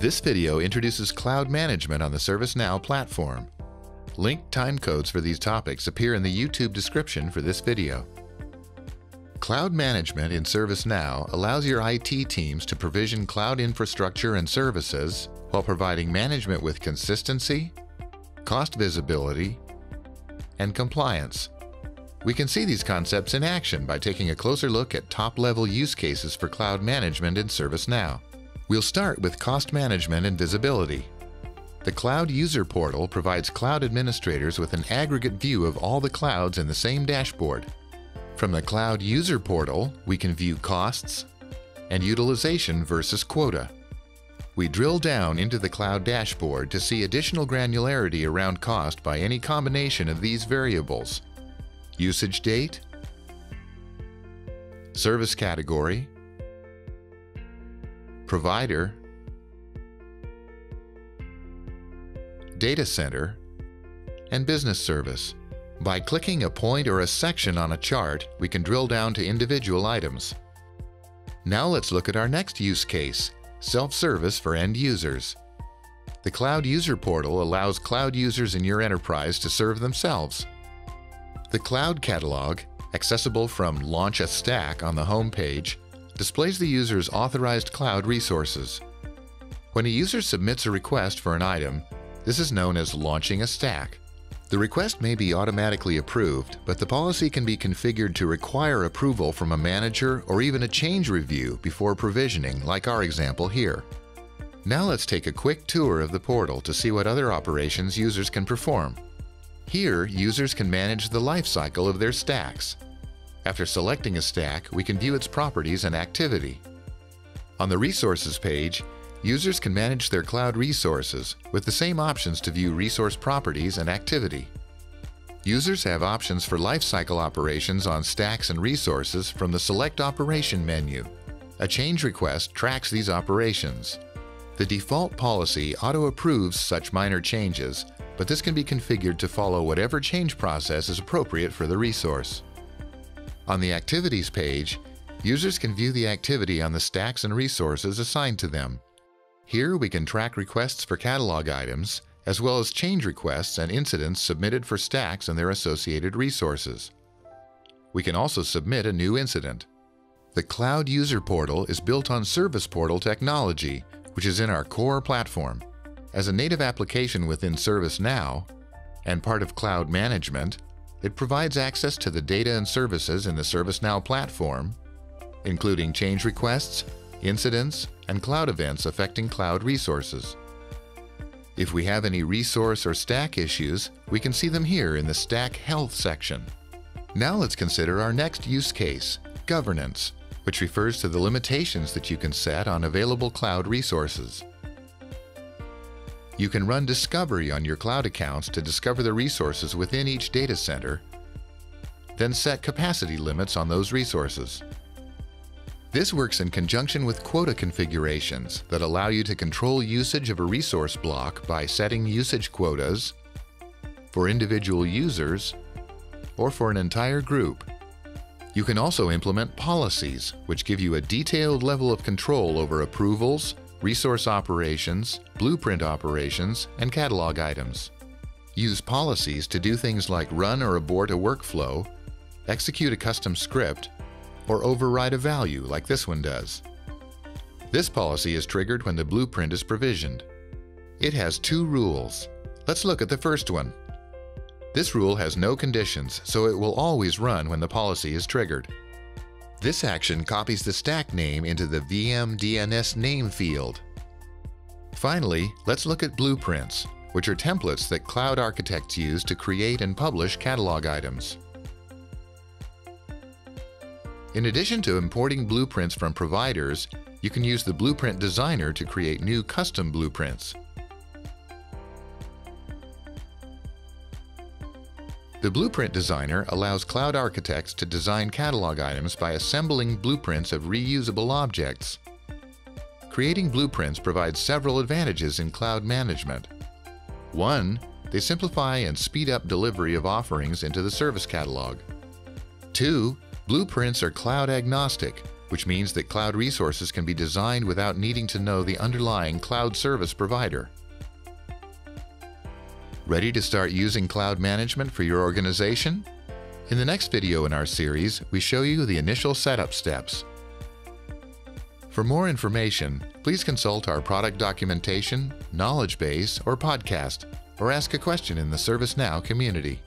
This video introduces cloud management on the ServiceNow platform. Linked timecodes for these topics appear in the YouTube description for this video. Cloud management in ServiceNow allows your IT teams to provision cloud infrastructure and services while providing management with consistency, cost visibility, and compliance. We can see these concepts in action by taking a closer look at top-level use cases for cloud management in ServiceNow. We'll start with cost management and visibility. The Cloud User Portal provides cloud administrators with an aggregate view of all the clouds in the same dashboard. From the Cloud User Portal, we can view costs and utilization versus quota. We drill down into the cloud dashboard to see additional granularity around cost by any combination of these variables. Usage date, service category, provider, data center, and business service. By clicking a point or a section on a chart, we can drill down to individual items. Now let's look at our next use case, self-service for end users. The Cloud User Portal allows cloud users in your enterprise to serve themselves. The Cloud Catalog, accessible from Launch a Stack on the home page, displays the user's authorized cloud resources. When a user submits a request for an item, this is known as launching a stack. The request may be automatically approved, but the policy can be configured to require approval from a manager or even a change review before provisioning, like our example here. Now let's take a quick tour of the portal to see what other operations users can perform. Here, users can manage the lifecycle of their stacks. After selecting a stack, we can view its properties and activity. On the Resources page, users can manage their cloud resources with the same options to view resource properties and activity. Users have options for lifecycle operations on stacks and resources from the Select Operation menu. A change request tracks these operations. The default policy auto-approves such minor changes, but this can be configured to follow whatever change process is appropriate for the resource. On the Activities page, users can view the activity on the stacks and resources assigned to them. Here we can track requests for catalog items, as well as change requests and incidents submitted for stacks and their associated resources. We can also submit a new incident. The Cloud User Portal is built on Service Portal technology, which is in our core platform. As a native application within ServiceNow and part of cloud management, it provides access to the data and services in the ServiceNow platform, including change requests, incidents, and cloud events affecting cloud resources. If we have any resource or stack issues, we can see them here in the Stack Health section. Now let's consider our next use case, governance, which refers to the limitations that you can set on available cloud resources. You can run discovery on your cloud accounts to discover the resources within each data center, then set capacity limits on those resources. This works in conjunction with quota configurations that allow you to control usage of a resource block by setting usage quotas for individual users or for an entire group. You can also implement policies, which give you a detailed level of control over approvals, resource operations, blueprint operations, and catalog items. Use policies to do things like run or abort a workflow, execute a custom script, or override a value like this one does. This policy is triggered when the blueprint is provisioned. It has two rules. Let's look at the first one. This rule has no conditions, so it will always run when the policy is triggered. This action copies the stack name into the VM DNS name field. Finally, let's look at blueprints, which are templates that cloud architects use to create and publish catalog items. In addition to importing blueprints from providers, you can use the Blueprint Designer to create new custom blueprints. The Blueprint Designer allows cloud architects to design catalog items by assembling blueprints of reusable objects. Creating blueprints provides several advantages in cloud management. One, they simplify and speed up delivery of offerings into the service catalog. Two, Blueprints are cloud agnostic, which means that cloud resources can be designed without needing to know the underlying cloud service provider. Ready to start using cloud management for your organization? In the next video in our series, we show you the initial setup steps. For more information, please consult our product documentation, knowledge base, or podcast, or ask a question in the ServiceNow community.